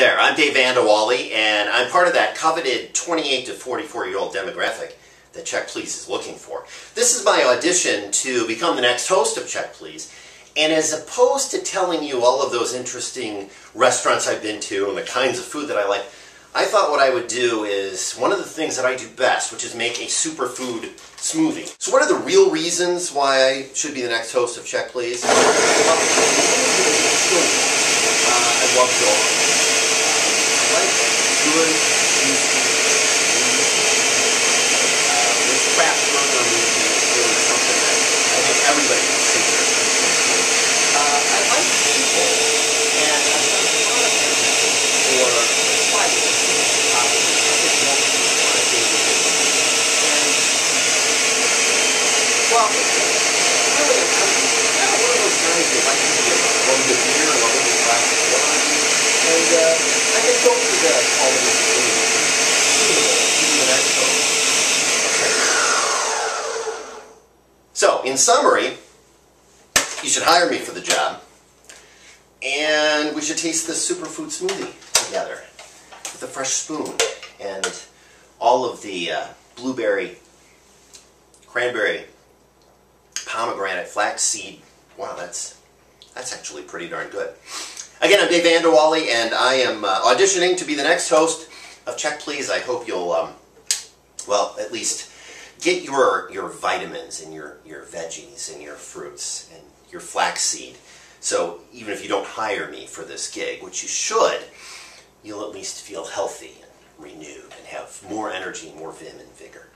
there, I'm Dave Van de Walle, and I'm part of that coveted 28 to 44 year old demographic that Check Please is looking for. This is my audition to become the next host of Check Please, and as opposed to telling you all of those interesting restaurants I've been to and the kinds of food that I like, I thought what I would do is one of the things that I do best, which is make a superfood smoothie. So what are the real reasons why I should be the next host of Check Please? Uh, I love dogs. Like good, juicy, uh, this craft movie is something that I think everybody see their uh, I like people, and I've done a lot of them for five years. Uh, I think most people on a daily basis. And, well, really, I'm kind of one of those guys that like to get a little bit of beer, a little bit of glass of wine, and go through the, all the host. So, in summary, you should hire me for the job, and we should taste this superfood smoothie together with a fresh spoon and all of the uh, blueberry, cranberry, pomegranate, flaxseed. Wow, that's that's actually pretty darn good. Again, I'm Dave Van de Walle, and I am uh, auditioning to be the next host of Check Please. I hope you'll, um, well, at least get your your vitamins and your your veggies and your fruits and your flaxseed. So even if you don't hire me for this gig, which you should, you'll at least feel healthy and renewed and have more energy, more vim and vigor.